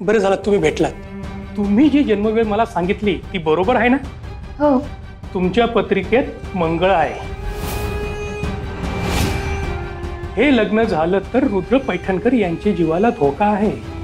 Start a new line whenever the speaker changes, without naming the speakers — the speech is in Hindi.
बरं झालं तुम्ही भेटलात. तुम्ही जी जन्मवेळ मला सांगितली ती बरोबर आहे ना?
हो.
तुमच्या पत्रिकेत मंगळ आहे. हे लग्न झालं तर रुद्र पैठणकर यांच्या जीवाला धोका आहे.